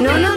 No, no,